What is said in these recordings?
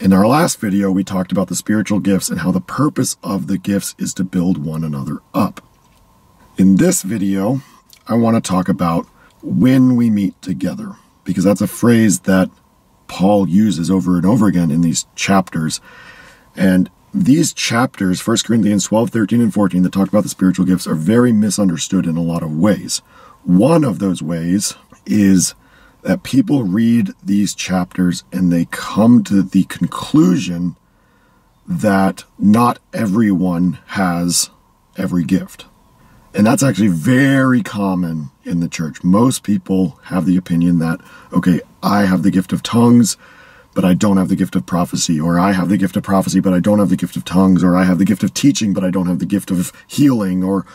In our last video, we talked about the spiritual gifts and how the purpose of the gifts is to build one another up. In this video, I want to talk about when we meet together, because that's a phrase that Paul uses over and over again in these chapters. And these chapters, 1 Corinthians 12, 13, and 14, that talk about the spiritual gifts, are very misunderstood in a lot of ways. One of those ways is that people read these chapters and they come to the conclusion that not everyone has every gift. And that's actually very common in the church. Most people have the opinion that, okay, I have the gift of tongues, but I don't have the gift of prophecy, or I have the gift of prophecy, but I don't have the gift of tongues, or I have the gift of teaching, but I don't have the gift of healing, or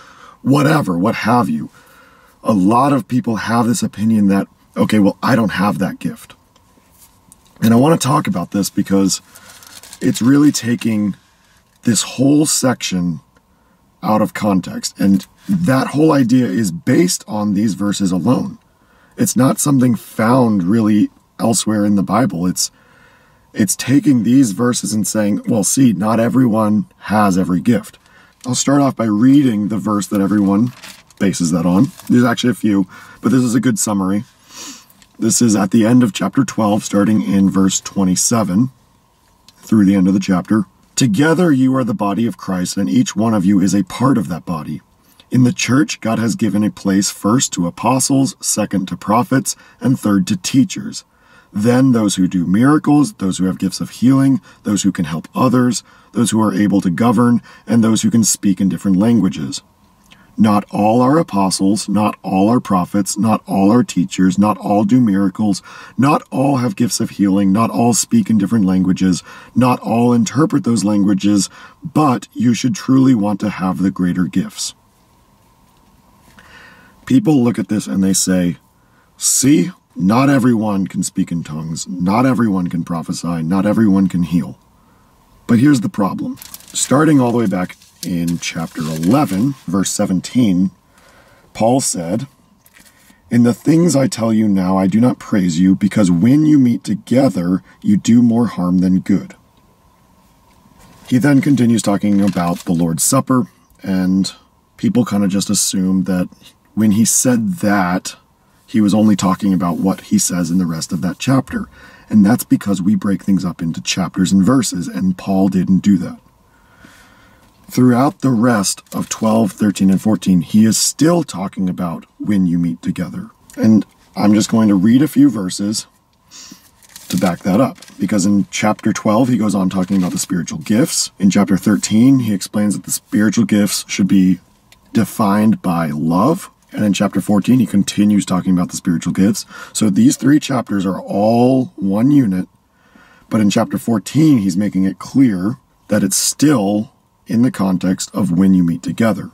whatever, what have you. A lot of people have this opinion that okay, well, I don't have that gift. And I want to talk about this because it's really taking this whole section out of context. And that whole idea is based on these verses alone. It's not something found really elsewhere in the Bible. It's it's taking these verses and saying, well, see, not everyone has every gift. I'll start off by reading the verse that everyone bases that on. There's actually a few, but this is a good summary. This is at the end of chapter 12, starting in verse 27 through the end of the chapter. Together you are the body of Christ, and each one of you is a part of that body. In the church, God has given a place first to apostles, second to prophets, and third to teachers. Then those who do miracles, those who have gifts of healing, those who can help others, those who are able to govern, and those who can speak in different languages. Not all are apostles, not all are prophets, not all are teachers, not all do miracles, not all have gifts of healing, not all speak in different languages, not all interpret those languages, but you should truly want to have the greater gifts. People look at this and they say, See, not everyone can speak in tongues, not everyone can prophesy, not everyone can heal. But here's the problem. Starting all the way back in chapter 11, verse 17, Paul said, In the things I tell you now, I do not praise you, because when you meet together, you do more harm than good. He then continues talking about the Lord's Supper, and people kind of just assume that when he said that, he was only talking about what he says in the rest of that chapter. And that's because we break things up into chapters and verses, and Paul didn't do that throughout the rest of 12, 13, and 14, he is still talking about when you meet together. And I'm just going to read a few verses to back that up. Because in chapter 12, he goes on talking about the spiritual gifts. In chapter 13, he explains that the spiritual gifts should be defined by love. And in chapter 14, he continues talking about the spiritual gifts. So these three chapters are all one unit. But in chapter 14, he's making it clear that it's still in the context of when you meet together.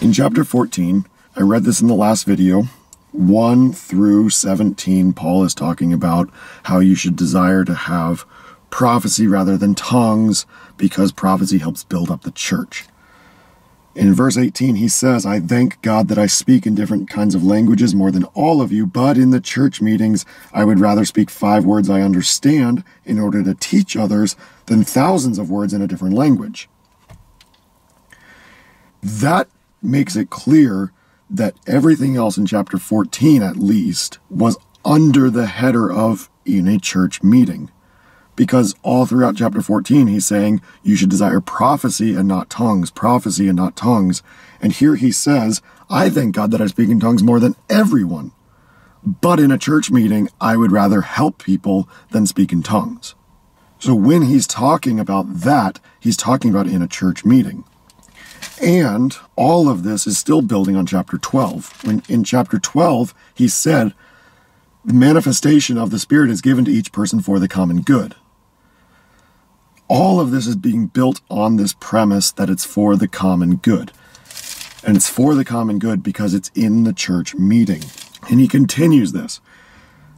In chapter 14, I read this in the last video. 1 through 17, Paul is talking about how you should desire to have prophecy rather than tongues because prophecy helps build up the church. In verse 18, he says, I thank God that I speak in different kinds of languages more than all of you, but in the church meetings, I would rather speak five words I understand in order to teach others than thousands of words in a different language. That makes it clear that everything else in chapter 14, at least, was under the header of in a church meeting. Because all throughout chapter 14, he's saying you should desire prophecy and not tongues, prophecy and not tongues. And here he says, I thank God that I speak in tongues more than everyone. But in a church meeting, I would rather help people than speak in tongues. So when he's talking about that, he's talking about in a church meeting. And all of this is still building on chapter 12. When in chapter 12, he said, the manifestation of the Spirit is given to each person for the common good. All of this is being built on this premise that it's for the common good. And it's for the common good because it's in the church meeting. And he continues this.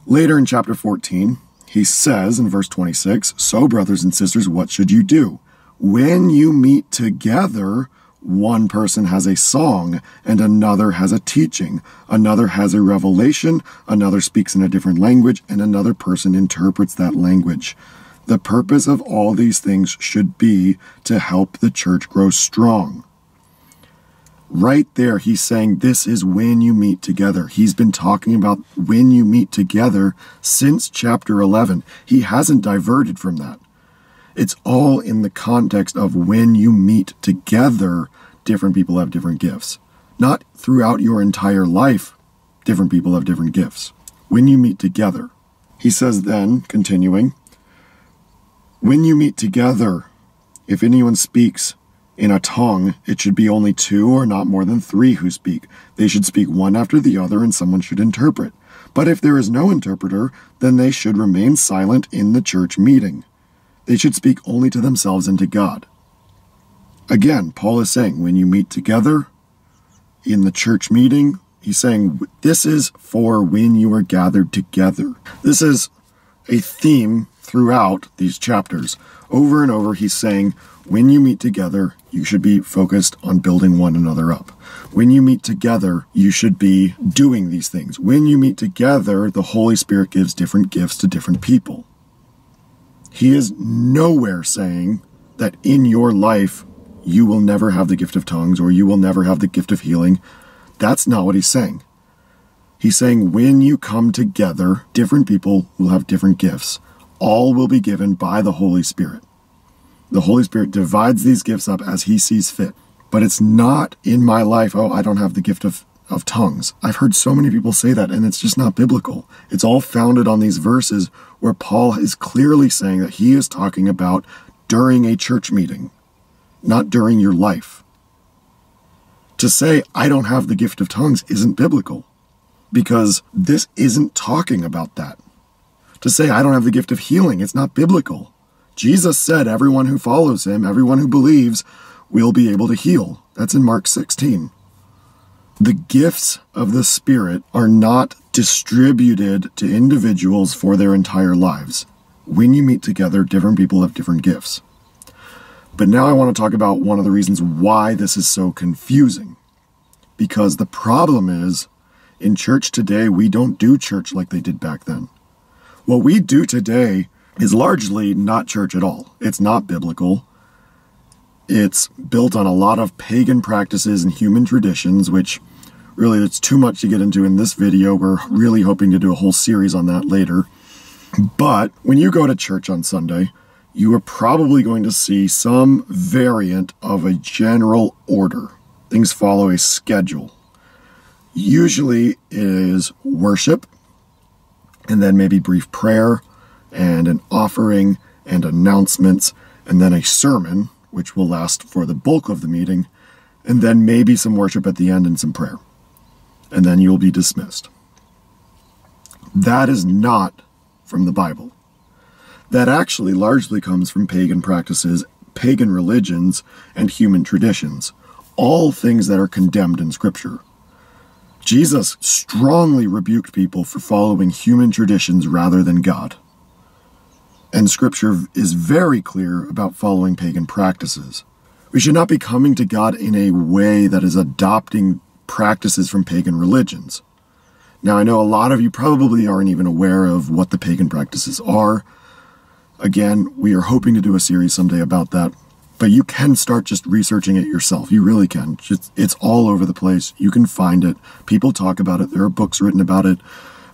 Later in chapter 14, he says in verse 26 So, brothers and sisters, what should you do? When you meet together, one person has a song and another has a teaching, another has a revelation, another speaks in a different language, and another person interprets that language. The purpose of all these things should be to help the church grow strong. Right there, he's saying this is when you meet together. He's been talking about when you meet together since chapter 11. He hasn't diverted from that. It's all in the context of when you meet together, different people have different gifts. Not throughout your entire life, different people have different gifts. When you meet together. He says then, continuing, when you meet together, if anyone speaks in a tongue, it should be only two or not more than three who speak. They should speak one after the other, and someone should interpret. But if there is no interpreter, then they should remain silent in the church meeting. They should speak only to themselves and to God. Again, Paul is saying when you meet together in the church meeting, he's saying this is for when you are gathered together. This is a theme throughout these chapters. Over and over, he's saying, when you meet together, you should be focused on building one another up. When you meet together, you should be doing these things. When you meet together, the Holy Spirit gives different gifts to different people. He is nowhere saying that in your life you will never have the gift of tongues or you will never have the gift of healing. That's not what he's saying. He's saying when you come together, different people will have different gifts all will be given by the Holy Spirit. The Holy Spirit divides these gifts up as He sees fit. But it's not in my life, oh, I don't have the gift of, of tongues. I've heard so many people say that, and it's just not biblical. It's all founded on these verses where Paul is clearly saying that he is talking about during a church meeting, not during your life. To say, I don't have the gift of tongues isn't biblical because this isn't talking about that to say, I don't have the gift of healing. It's not biblical. Jesus said, everyone who follows him, everyone who believes, will be able to heal. That's in Mark 16. The gifts of the Spirit are not distributed to individuals for their entire lives. When you meet together, different people have different gifts. But now I want to talk about one of the reasons why this is so confusing. Because the problem is, in church today, we don't do church like they did back then. What we do today is largely not church at all. It's not biblical. It's built on a lot of pagan practices and human traditions, which really it's too much to get into in this video. We're really hoping to do a whole series on that later. But when you go to church on Sunday, you are probably going to see some variant of a general order. Things follow a schedule. Usually is worship, and then maybe brief prayer and an offering and announcements, and then a sermon, which will last for the bulk of the meeting, and then maybe some worship at the end and some prayer. And then you'll be dismissed. That is not from the Bible. That actually largely comes from pagan practices, pagan religions, and human traditions, all things that are condemned in Scripture. Jesus strongly rebuked people for following human traditions rather than God. And Scripture is very clear about following pagan practices. We should not be coming to God in a way that is adopting practices from pagan religions. Now, I know a lot of you probably aren't even aware of what the pagan practices are. Again, we are hoping to do a series someday about that. But you can start just researching it yourself. You really can. It's all over the place. You can find it. People talk about it. There are books written about it,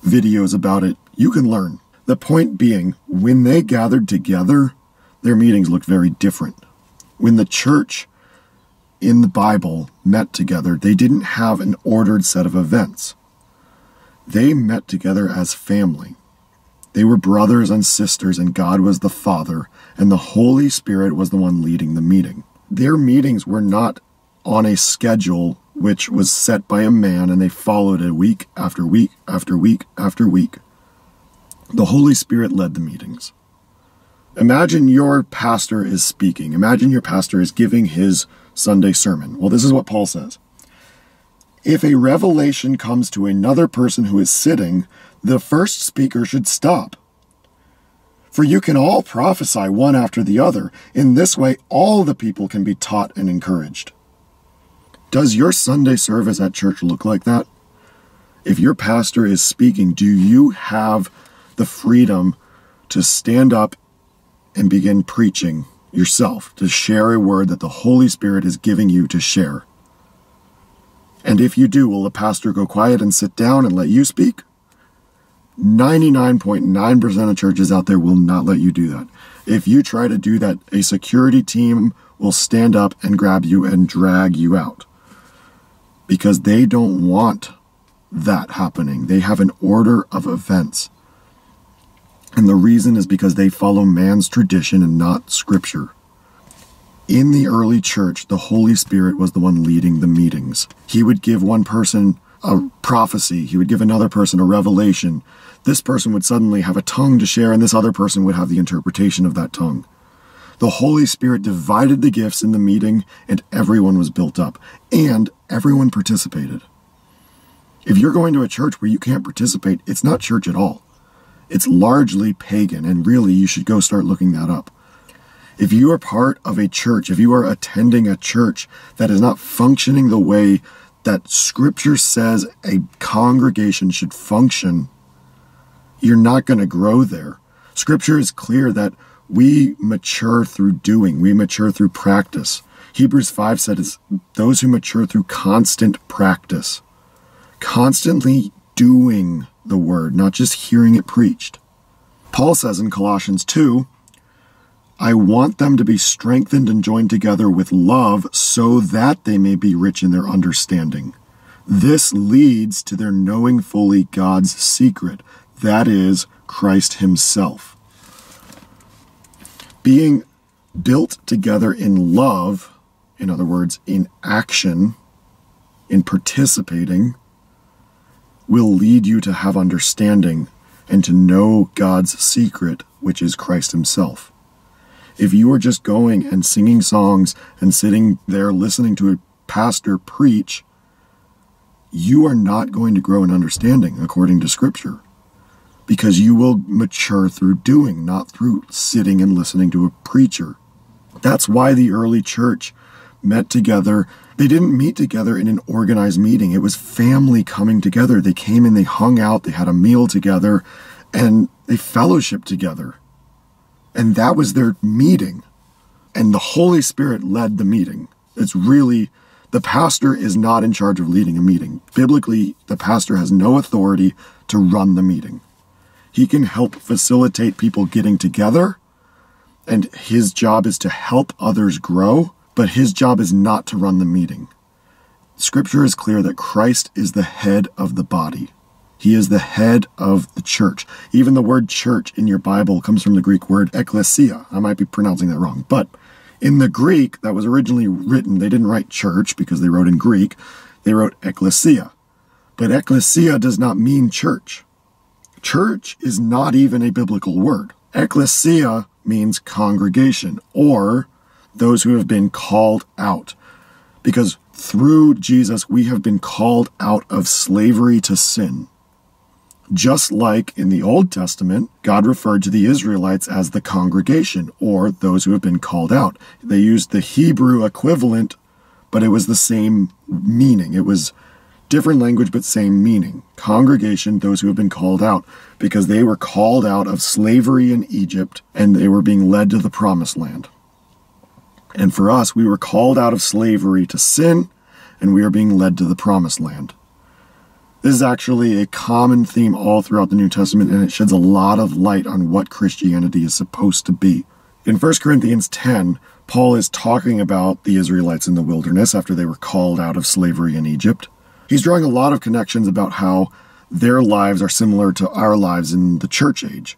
videos about it. You can learn. The point being, when they gathered together, their meetings looked very different. When the church in the Bible met together, they didn't have an ordered set of events. They met together as family. They were brothers and sisters, and God was the Father, and the Holy Spirit was the one leading the meeting. Their meetings were not on a schedule which was set by a man, and they followed it week after week after week after week. The Holy Spirit led the meetings. Imagine your pastor is speaking. Imagine your pastor is giving his Sunday sermon. Well, this is what Paul says. If a revelation comes to another person who is sitting, the first speaker should stop. For you can all prophesy one after the other. In this way, all the people can be taught and encouraged. Does your Sunday service at church look like that? If your pastor is speaking, do you have the freedom to stand up and begin preaching yourself to share a word that the Holy Spirit is giving you to share. And if you do, will the pastor go quiet and sit down and let you speak? 99.9% of churches out there will not let you do that. If you try to do that, a security team will stand up and grab you and drag you out because they don't want that happening. They have an order of events. And the reason is because they follow man's tradition and not scripture. In the early church, the Holy Spirit was the one leading the meetings. He would give one person a prophecy, he would give another person a revelation. This person would suddenly have a tongue to share, and this other person would have the interpretation of that tongue. The Holy Spirit divided the gifts in the meeting, and everyone was built up, and everyone participated. If you're going to a church where you can't participate, it's not church at all. It's largely pagan, and really you should go start looking that up. If you are part of a church, if you are attending a church that is not functioning the way that Scripture says a congregation should function, you're not going to grow there. Scripture is clear that we mature through doing, we mature through practice. Hebrews 5 says, Those who mature through constant practice, constantly doing the word, not just hearing it preached. Paul says in Colossians 2, I want them to be strengthened and joined together with love so that they may be rich in their understanding. This leads to their knowing fully God's secret, that is, Christ Himself. Being built together in love, in other words, in action, in participating, will lead you to have understanding and to know God's secret, which is Christ Himself. If you are just going and singing songs and sitting there listening to a pastor preach, you are not going to grow in understanding according to Scripture because you will mature through doing, not through sitting and listening to a preacher. That's why the early church met together. They didn't meet together in an organized meeting. It was family coming together. They came and they hung out, they had a meal together, and they fellowshiped together. And that was their meeting. And the Holy Spirit led the meeting. It's really, the pastor is not in charge of leading a meeting. Biblically, the pastor has no authority to run the meeting. He can help facilitate people getting together, and his job is to help others grow, but his job is not to run the meeting. Scripture is clear that Christ is the head of the body. He is the head of the church. Even the word church in your Bible comes from the Greek word ekklesia. I might be pronouncing that wrong, but in the Greek that was originally written, they didn't write church because they wrote in Greek. They wrote ekklesia. But ekklesia does not mean church. Church is not even a biblical word. Ecclesia means congregation or those who have been called out. Because through Jesus, we have been called out of slavery to sin. Just like in the Old Testament, God referred to the Israelites as the congregation or those who have been called out. They used the Hebrew equivalent, but it was the same meaning. It was different language but same meaning. Congregation, those who have been called out, because they were called out of slavery in Egypt and they were being led to the promised land. And for us, we were called out of slavery to sin and we are being led to the promised land. This is actually a common theme all throughout the New Testament and it sheds a lot of light on what Christianity is supposed to be. In 1 Corinthians 10, Paul is talking about the Israelites in the wilderness after they were called out of slavery in Egypt. He's drawing a lot of connections about how their lives are similar to our lives in the church age.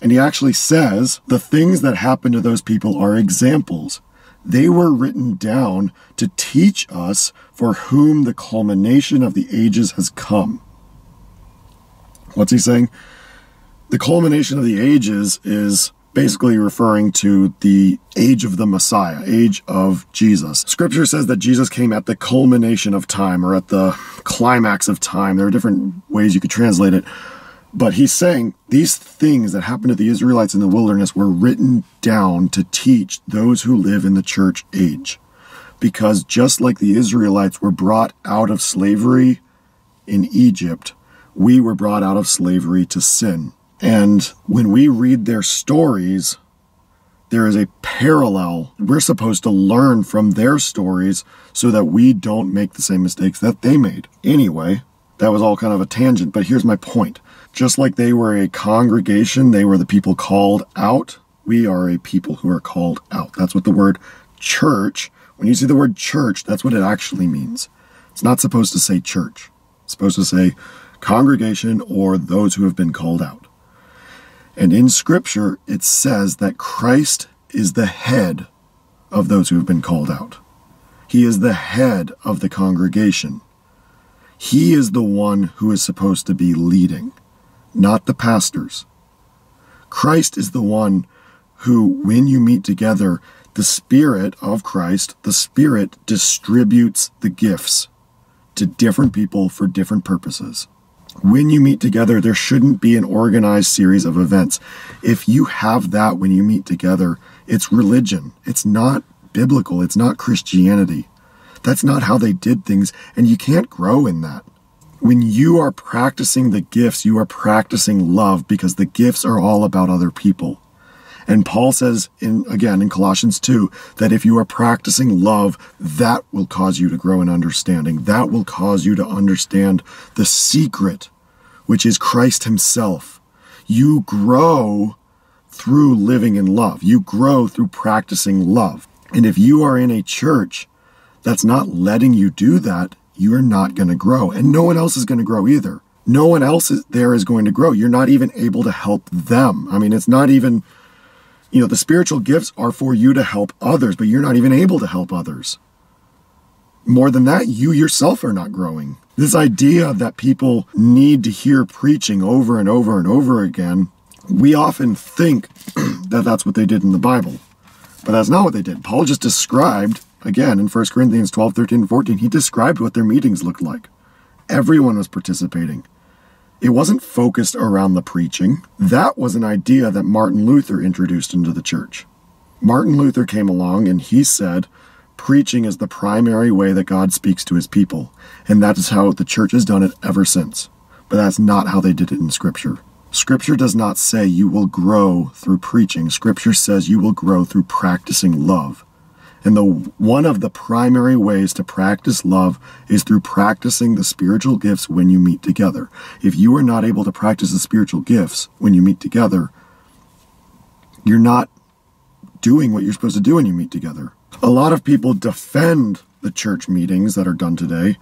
And he actually says the things that happened to those people are examples. They were written down to teach us for whom the culmination of the ages has come. What's he saying? The culmination of the ages is basically referring to the age of the Messiah, age of Jesus. Scripture says that Jesus came at the culmination of time or at the climax of time. There are different ways you could translate it. But he's saying these things that happened to the Israelites in the wilderness were written down to teach those who live in the church age. Because just like the Israelites were brought out of slavery in Egypt, we were brought out of slavery to sin. And when we read their stories, there is a parallel. We're supposed to learn from their stories so that we don't make the same mistakes that they made. Anyway, that was all kind of a tangent, but here's my point. Just like they were a congregation, they were the people called out. We are a people who are called out. That's what the word church, when you see the word church, that's what it actually means. It's not supposed to say church, it's supposed to say congregation or those who have been called out. And in Scripture, it says that Christ is the head of those who have been called out. He is the head of the congregation. He is the one who is supposed to be leading, not the pastors. Christ is the one who, when you meet together, the Spirit of Christ, the Spirit distributes the gifts to different people for different purposes when you meet together, there shouldn't be an organized series of events. If you have that when you meet together, it's religion. It's not biblical. It's not Christianity. That's not how they did things, and you can't grow in that. When you are practicing the gifts, you are practicing love because the gifts are all about other people. And Paul says in again in Colossians 2 that if you are practicing love, that will cause you to grow in understanding. That will cause you to understand the secret, which is Christ himself. You grow through living in love. You grow through practicing love. And if you are in a church that's not letting you do that, you're not going to grow. And no one else is going to grow either. No one else is there is going to grow. You're not even able to help them. I mean, it's not even you know, the spiritual gifts are for you to help others, but you're not even able to help others. More than that, you yourself are not growing. This idea that people need to hear preaching over and over and over again, we often think that that's what they did in the Bible. But that's not what they did. Paul just described, again, in 1 Corinthians 12, 13, 14, he described what their meetings looked like. Everyone was participating. It wasn't focused around the preaching. That was an idea that Martin Luther introduced into the church. Martin Luther came along and he said, Preaching is the primary way that God speaks to his people, and that is how the church has done it ever since. But that's not how they did it in Scripture. Scripture does not say you will grow through preaching. Scripture says you will grow through practicing love. And the one of the primary ways to practice love is through practicing the spiritual gifts when you meet together. If you are not able to practice the spiritual gifts when you meet together, you're not doing what you're supposed to do when you meet together. A lot of people defend the church meetings that are done today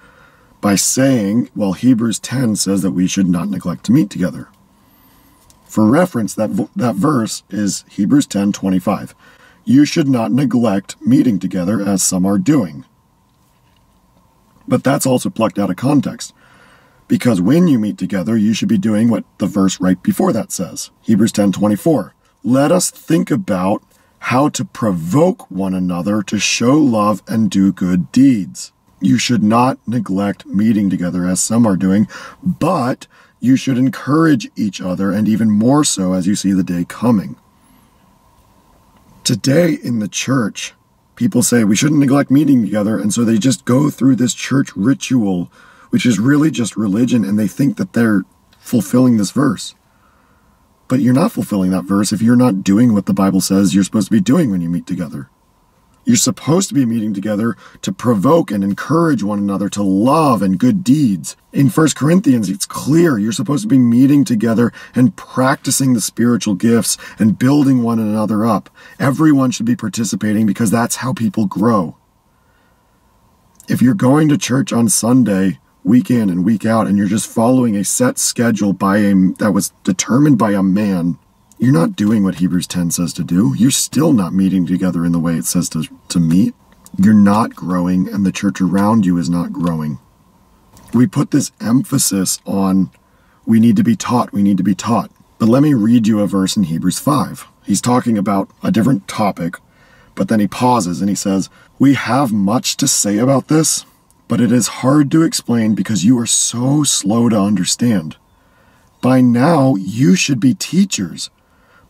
by saying, well, Hebrews 10 says that we should not neglect to meet together. For reference, that, that verse is Hebrews 10 25 you should not neglect meeting together as some are doing. But that's also plucked out of context. Because when you meet together, you should be doing what the verse right before that says. Hebrews 10:24. Let us think about how to provoke one another to show love and do good deeds. You should not neglect meeting together as some are doing, but you should encourage each other and even more so as you see the day coming. Today in the church, people say we shouldn't neglect meeting together, and so they just go through this church ritual, which is really just religion, and they think that they're fulfilling this verse. But you're not fulfilling that verse if you're not doing what the Bible says you're supposed to be doing when you meet together. You're supposed to be meeting together to provoke and encourage one another to love and good deeds. In 1 Corinthians, it's clear you're supposed to be meeting together and practicing the spiritual gifts and building one another up. Everyone should be participating because that's how people grow. If you're going to church on Sunday, week in and week out, and you're just following a set schedule by a that was determined by a man you're not doing what Hebrews 10 says to do. You're still not meeting together in the way it says to, to meet. You're not growing, and the church around you is not growing. We put this emphasis on we need to be taught, we need to be taught. But let me read you a verse in Hebrews 5. He's talking about a different topic, but then he pauses and he says, We have much to say about this, but it is hard to explain because you are so slow to understand. By now, you should be teachers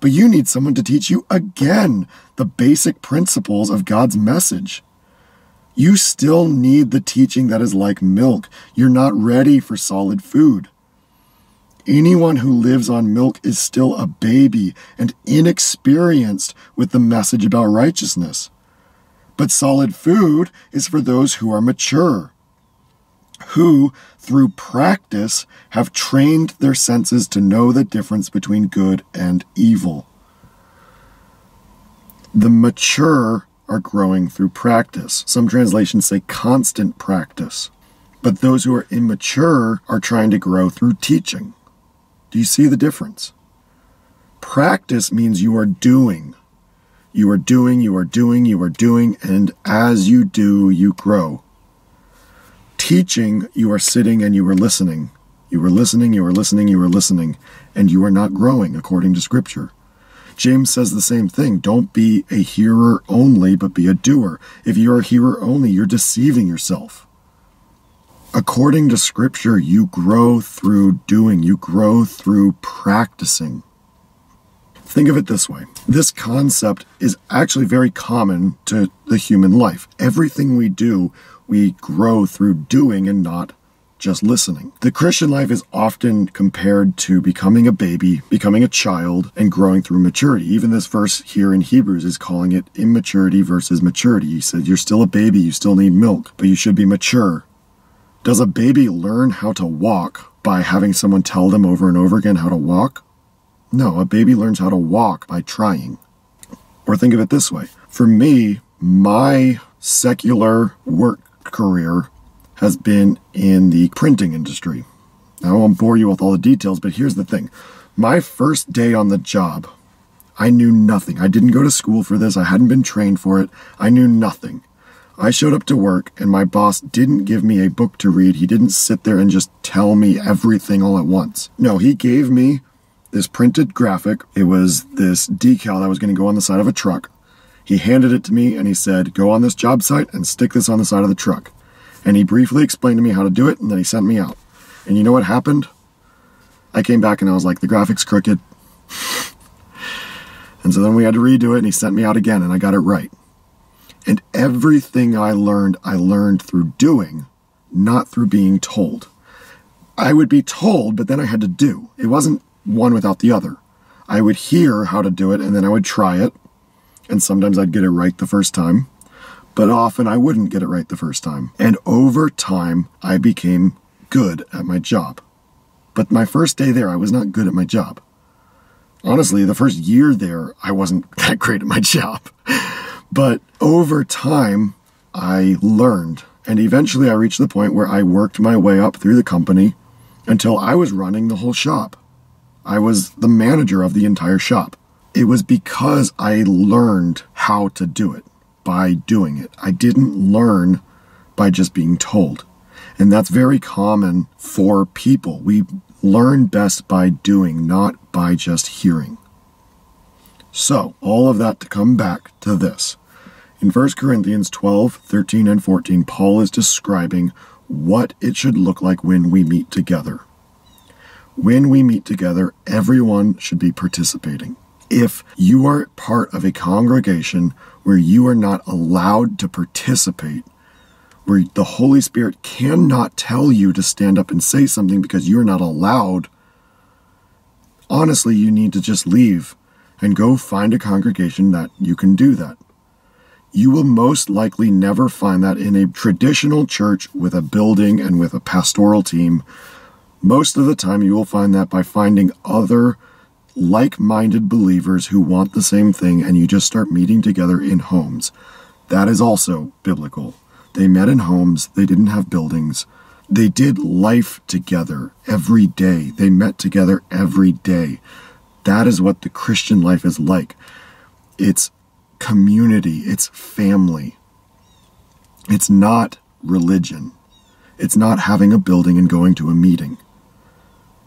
but you need someone to teach you again the basic principles of God's message. You still need the teaching that is like milk. You're not ready for solid food. Anyone who lives on milk is still a baby and inexperienced with the message about righteousness. But solid food is for those who are mature, who, through practice, have trained their senses to know the difference between good and evil. The mature are growing through practice. Some translations say constant practice. But those who are immature are trying to grow through teaching. Do you see the difference? Practice means you are doing. You are doing, you are doing, you are doing, and as you do, you grow. Teaching, you are sitting and you are listening. You are listening, you are listening, you are listening, and you are not growing according to Scripture. James says the same thing. Don't be a hearer only, but be a doer. If you're a hearer only, you're deceiving yourself. According to Scripture, you grow through doing, you grow through practicing. Think of it this way this concept is actually very common to the human life. Everything we do, we grow through doing and not just listening. The Christian life is often compared to becoming a baby, becoming a child, and growing through maturity. Even this verse here in Hebrews is calling it immaturity versus maturity. He said, You're still a baby, you still need milk, but you should be mature. Does a baby learn how to walk by having someone tell them over and over again how to walk? No, a baby learns how to walk by trying. Or think of it this way for me, my secular work career has been in the printing industry. Now, I won't bore you with all the details, but here's the thing. My first day on the job, I knew nothing. I didn't go to school for this, I hadn't been trained for it, I knew nothing. I showed up to work and my boss didn't give me a book to read. He didn't sit there and just tell me everything all at once. No, he gave me this printed graphic. It was this decal that was going to go on the side of a truck. He handed it to me and he said, Go on this job site and stick this on the side of the truck. And he briefly explained to me how to do it and then he sent me out. And you know what happened? I came back and I was like, The graphic's crooked. and so then we had to redo it and he sent me out again and I got it right. And everything I learned, I learned through doing, not through being told. I would be told, but then I had to do. It wasn't one without the other. I would hear how to do it and then I would try it. And sometimes I'd get it right the first time, but often I wouldn't get it right the first time. And over time, I became good at my job. But my first day there, I was not good at my job. Honestly, the first year there, I wasn't that great at my job. But over time, I learned. And eventually, I reached the point where I worked my way up through the company until I was running the whole shop. I was the manager of the entire shop. It was because I learned how to do it by doing it. I didn't learn by just being told. And that's very common for people. We learn best by doing, not by just hearing. So, all of that to come back to this. In 1 Corinthians 12, 13, and 14, Paul is describing what it should look like when we meet together. When we meet together, everyone should be participating. If you are part of a congregation where you are not allowed to participate, where the Holy Spirit cannot tell you to stand up and say something because you're not allowed, honestly, you need to just leave and go find a congregation that you can do that. You will most likely never find that in a traditional church with a building and with a pastoral team. Most of the time, you will find that by finding other like minded believers who want the same thing, and you just start meeting together in homes. That is also biblical. They met in homes, they didn't have buildings. They did life together every day. They met together every day. That is what the Christian life is like. It's community, it's family. It's not religion. It's not having a building and going to a meeting.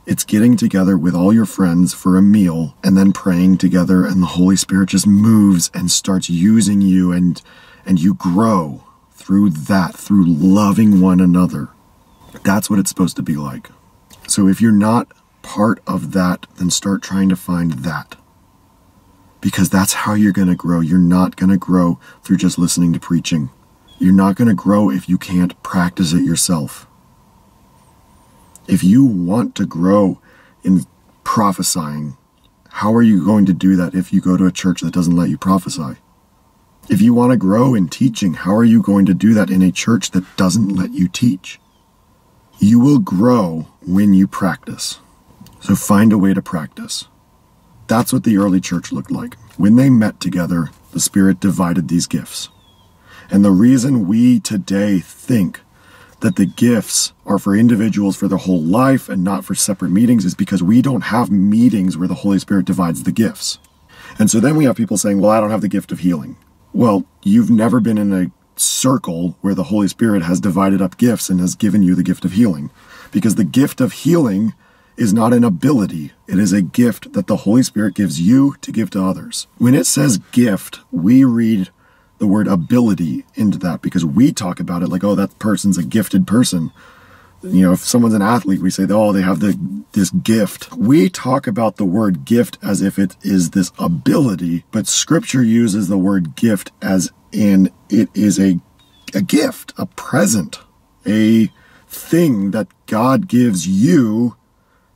It's getting together with all your friends for a meal and then praying together and the Holy Spirit just moves and starts using you and and you grow through that through loving one another. That's what it's supposed to be like. So if you're not part of that, then start trying to find that because that's how you're going to grow. You're not going to grow through just listening to preaching. You're not going to grow if you can't practice it yourself. If you want to grow in prophesying, how are you going to do that if you go to a church that doesn't let you prophesy? If you want to grow in teaching, how are you going to do that in a church that doesn't let you teach? You will grow when you practice. So find a way to practice. That's what the early church looked like. When they met together, the Spirit divided these gifts. And the reason we today think that the gifts are for individuals for their whole life and not for separate meetings is because we don't have meetings where the Holy Spirit divides the gifts. And so then we have people saying, well, I don't have the gift of healing. Well, you've never been in a circle where the Holy Spirit has divided up gifts and has given you the gift of healing. Because the gift of healing is not an ability, it is a gift that the Holy Spirit gives you to give to others. When it says gift, we read the word ability into that because we talk about it like, oh, that person's a gifted person. You know, if someone's an athlete, we say, oh, they have the this gift. We talk about the word gift as if it is this ability, but Scripture uses the word gift as in it is a a gift, a present, a thing that God gives you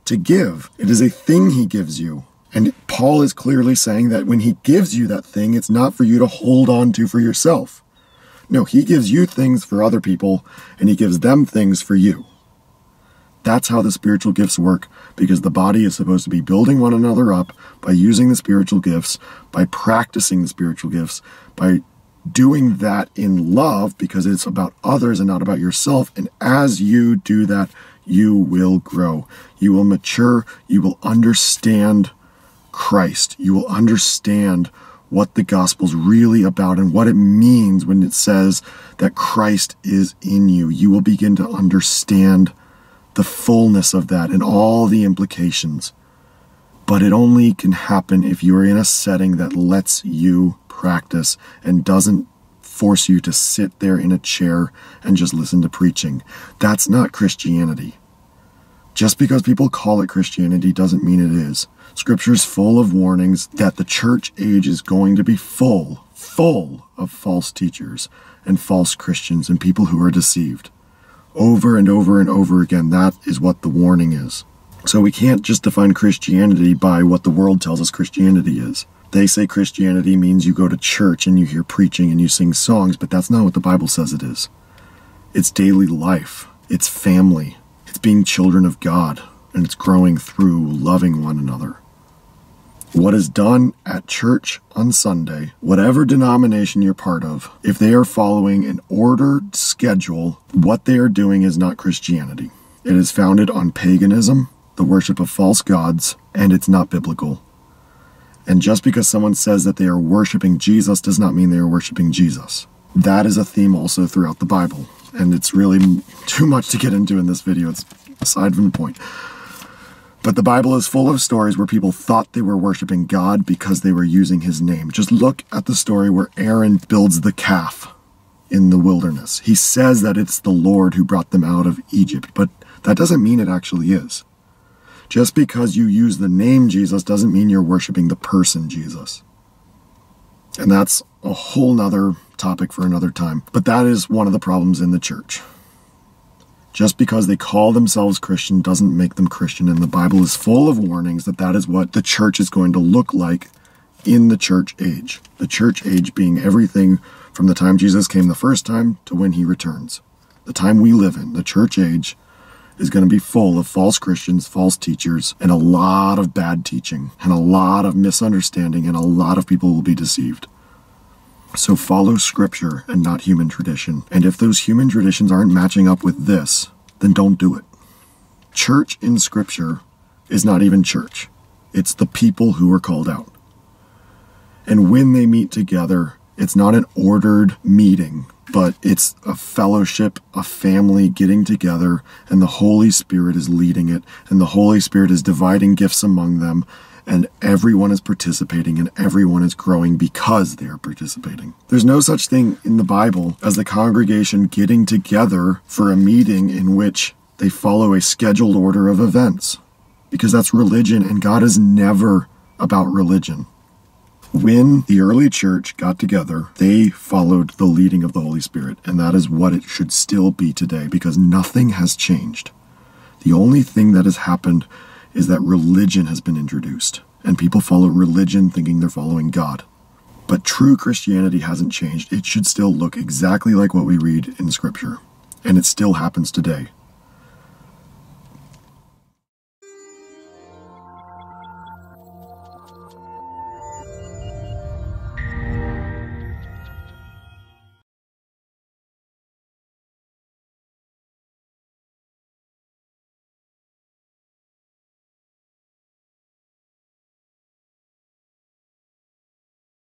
to give. It is a thing He gives you. And Paul is clearly saying that when he gives you that thing, it's not for you to hold on to for yourself. No, he gives you things for other people, and he gives them things for you. That's how the spiritual gifts work, because the body is supposed to be building one another up by using the spiritual gifts, by practicing the spiritual gifts, by doing that in love, because it's about others and not about yourself. And as you do that, you will grow. You will mature. You will understand Christ, you will understand what the gospel's really about and what it means when it says that Christ is in you. You will begin to understand the fullness of that and all the implications. But it only can happen if you are in a setting that lets you practice and doesn't force you to sit there in a chair and just listen to preaching. That's not Christianity. Just because people call it Christianity doesn't mean it is. Scripture's full of warnings that the church age is going to be full, full of false teachers and false Christians and people who are deceived. Over and over and over again, that is what the warning is. So we can't just define Christianity by what the world tells us Christianity is. They say Christianity means you go to church and you hear preaching and you sing songs, but that's not what the Bible says it is. It's daily life, it's family, it's being children of God, and it's growing through loving one another. What is done at church on Sunday, whatever denomination you're part of, if they are following an ordered schedule, what they are doing is not Christianity. It is founded on paganism, the worship of false gods, and it's not biblical. And just because someone says that they are worshiping Jesus does not mean they are worshiping Jesus. That is a theme also throughout the Bible, and it's really too much to get into in this video. It's aside from the point. But the Bible is full of stories where people thought they were worshiping God because they were using his name. Just look at the story where Aaron builds the calf in the wilderness. He says that it's the Lord who brought them out of Egypt, but that doesn't mean it actually is. Just because you use the name Jesus doesn't mean you're worshiping the person Jesus. And that's a whole nother topic for another time. But that is one of the problems in the church. Just because they call themselves Christian doesn't make them Christian, and the Bible is full of warnings that that is what the church is going to look like in the church age. The church age being everything from the time Jesus came the first time to when he returns. The time we live in, the church age, is going to be full of false Christians, false teachers, and a lot of bad teaching, and a lot of misunderstanding, and a lot of people will be deceived. So follow scripture and not human tradition. And if those human traditions aren't matching up with this, then don't do it. Church in scripture is not even church. It's the people who are called out. And when they meet together, it's not an ordered meeting, but it's a fellowship, a family getting together, and the Holy Spirit is leading it, and the Holy Spirit is dividing gifts among them, and everyone is participating and everyone is growing because they are participating. There's no such thing in the Bible as the congregation getting together for a meeting in which they follow a scheduled order of events because that's religion and God is never about religion. When the early church got together, they followed the leading of the Holy Spirit, and that is what it should still be today because nothing has changed. The only thing that has happened is that religion has been introduced, and people follow religion thinking they're following God. But true Christianity hasn't changed. It should still look exactly like what we read in Scripture, and it still happens today.